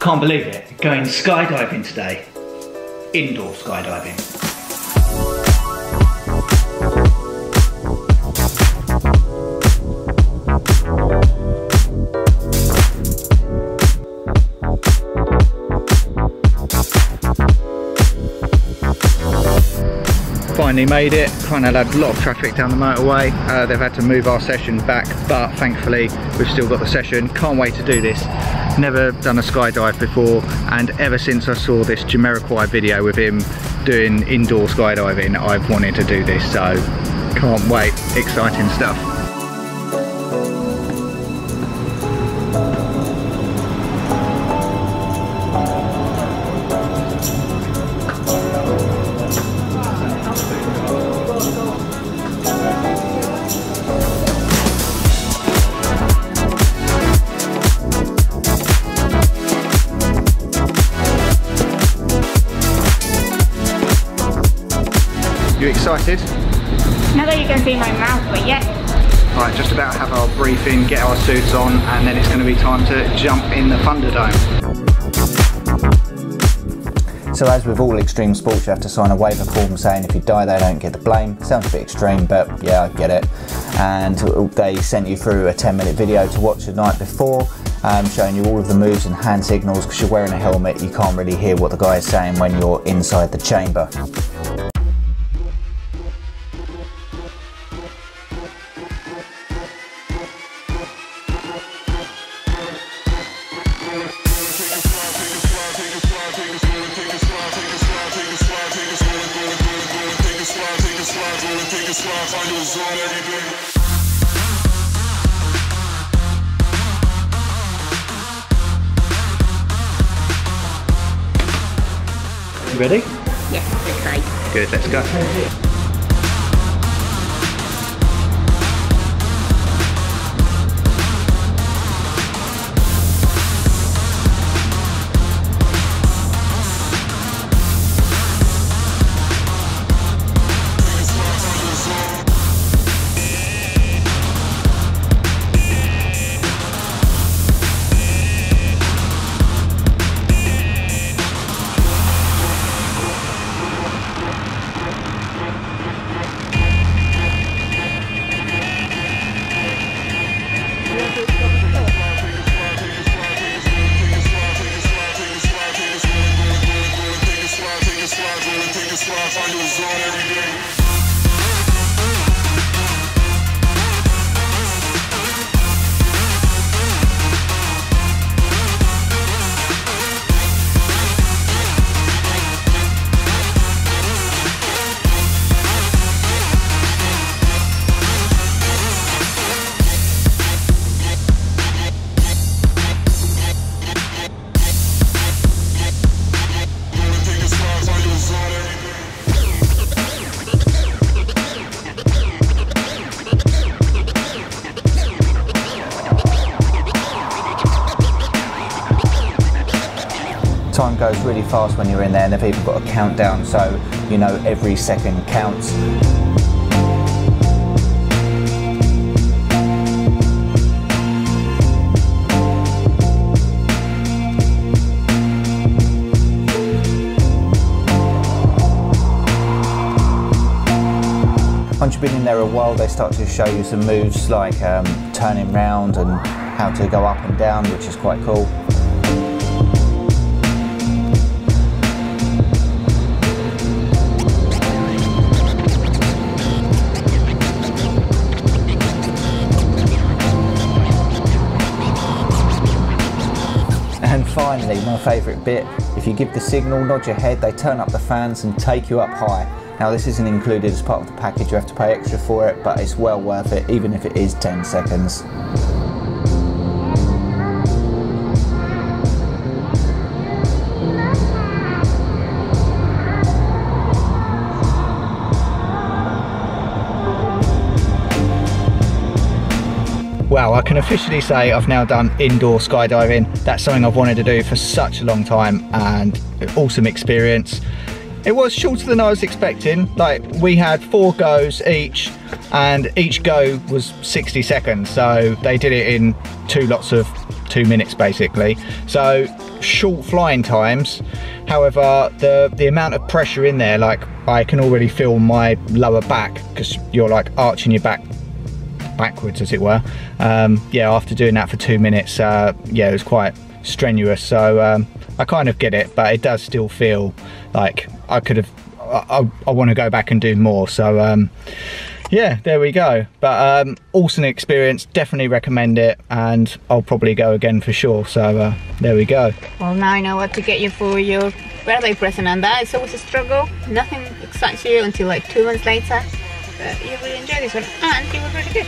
Can't believe it, going skydiving today. Indoor skydiving. finally made it. Kind of had a lot of traffic down the motorway. Uh, they've had to move our session back, but thankfully we've still got the session. Can't wait to do this. Never done a skydive before, and ever since I saw this Jamiroquai video with him doing indoor skydiving, I've wanted to do this, so can't wait. Exciting stuff. Excited? Now that you can see my mouth, but yeah. Right, just about have our briefing, get our suits on, and then it's going to be time to jump in the Thunderdome. So as with all extreme sports, you have to sign a waiver form saying if you die, they don't get the blame. Sounds a bit extreme, but yeah, I get it. And they sent you through a 10 minute video to watch the night before, um, showing you all of the moves and hand signals. Because you're wearing a helmet, you can't really hear what the guy is saying when you're inside the chamber. Ready? Yes, okay. Good, let's go. Time goes really fast when you're in there and the people got a countdown so you know every second counts. Once you've been in there a while, they start to show you some moves like um, turning round and how to go up and down, which is quite cool. Finally, my favourite bit, if you give the signal, nod your head, they turn up the fans and take you up high. Now this isn't included as part of the package, you have to pay extra for it, but it's well worth it, even if it is 10 seconds. Wow, I can officially say I've now done indoor skydiving. That's something I've wanted to do for such a long time and awesome experience. It was shorter than I was expecting. Like we had four goes each and each go was 60 seconds. So they did it in two lots of two minutes basically. So short flying times. However, the, the amount of pressure in there, like I can already feel my lower back because you're like arching your back backwards as it were. Um, yeah, after doing that for two minutes, uh, yeah, it was quite strenuous. So um, I kind of get it, but it does still feel like I could have, I, I, I want to go back and do more. So um, yeah, there we go. But um, awesome experience, definitely recommend it, and I'll probably go again for sure. So uh, there we go. Well, now I know what to get you for your birthday present, and that is always a struggle. Nothing excites you until like two months later. But you really enjoyed this one, and it